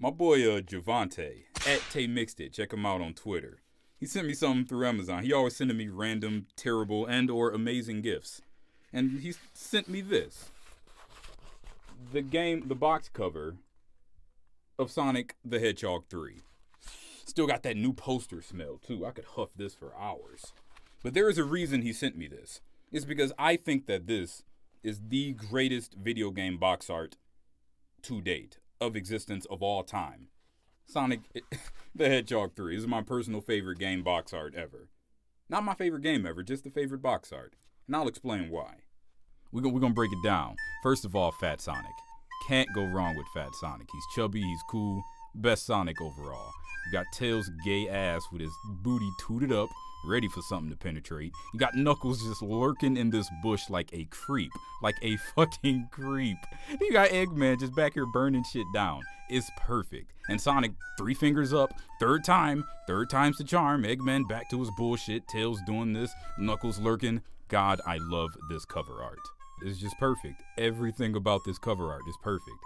My boy uh Javante at Tae Mixed It. Check him out on Twitter. He sent me something through Amazon. He always sending me random, terrible, and or amazing gifts. And he sent me this. The game the box cover of Sonic the Hedgehog 3. Still got that new poster smell too. I could huff this for hours. But there is a reason he sent me this. It's because I think that this is the greatest video game box art to date of existence of all time. Sonic the Hedgehog 3 this is my personal favorite game box art ever. Not my favorite game ever, just the favorite box art. And I'll explain why. We're gonna, we're gonna break it down. First of all, Fat Sonic. Can't go wrong with Fat Sonic. He's chubby, he's cool, best Sonic overall. You got Tails' gay ass with his booty tooted up, ready for something to penetrate. You got Knuckles just lurking in this bush like a creep, like a fucking creep. You got Eggman just back here burning shit down. It's perfect. And Sonic, three fingers up, third time, third time's the charm. Eggman back to his bullshit, Tails doing this, Knuckles lurking. God, I love this cover art. It's just perfect. Everything about this cover art is perfect.